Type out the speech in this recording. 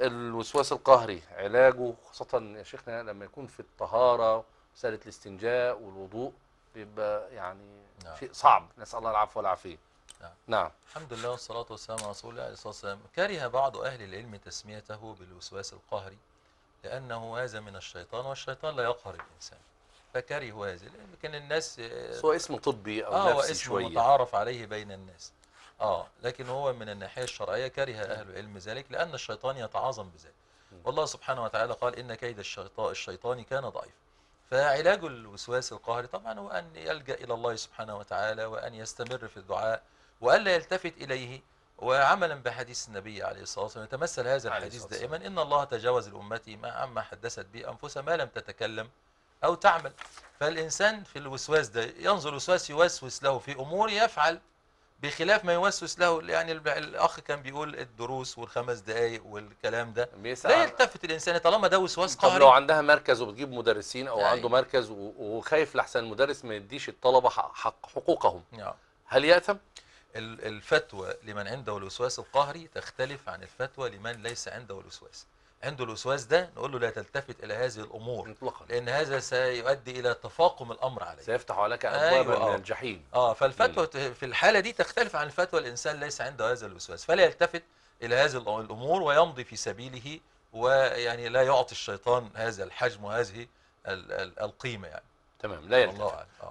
الوسواس القهري علاجه خاصة يا شيخنا لما يكون في الطهارة مسألة الاستنجاء والوضوء بيبقى يعني نعم. شيء صعب. نسأل الله العفو والعافية. نعم. نعم. الحمد لله والصلاة والسلام على رسول الله عليه الصلاة والسلام. كره بعض أهل العلم تسميته بالوسواس القهري لأنه هذا من الشيطان والشيطان لا يقهر الإنسان. فكرهوا هذا لكن الناس هو اسم طبي أو هو نفسي اسم شوية. متعارف عليه بين الناس. آه لكن هو من الناحية الشرعية كره أهل العلم ذلك لأن الشيطان يتعاظم بذلك. والله سبحانه وتعالى قال إن كيد الشيطان, الشيطان كان ضعيف فعلاج الوسواس القهري طبعا هو أن يلجأ إلى الله سبحانه وتعالى وأن يستمر في الدعاء وألا يلتفت إليه. وعملا بحديث النبي عليه الصلاة والسلام يتمثل هذا الحديث دائما إن الله تجاوز لأمتي ما عما حدثت به أنفسها ما لم تتكلم أو تعمل. فالإنسان في الوسواس ده ينظر الوسواس يوسوس له في أمور يفعل بخلاف ما يوسوس له يعني الأخ كان بيقول الدروس والخمس دقايق والكلام ده لا يلتفت الإنسان طالما ده وسواس طب لو قهري عندها مركز وبتجيب مدرسين أو أيوة. عنده مركز وخايف لحسن المدرس ما يديش الطلبة حق حق- حقوقهم نعم. هل يأثم؟ ال- الفتوى لمن عنده الوسواس القهري تختلف عن الفتوى لمن ليس عنده الوسواس عنده الوسواس ده نقول له لا تلتفت إلى هذه الأمور مطلقا لأن هذا سيؤدي إلى تفاقم الأمر عليه. سيفتح عليك أبوابا أيوة، من آه. الجحيم. آه فالفتوى في الحالة دي تختلف عن الفتوى الإنسان ليس عنده هذا الوسواس فلا يلتفت إلى هذه الأمور ويمضي في سبيله ويعني لا يعطي الشيطان هذا الحجم وهذه ال- ال- القيمة يعني. تمام لا يلتفت. الله أعلم. آه.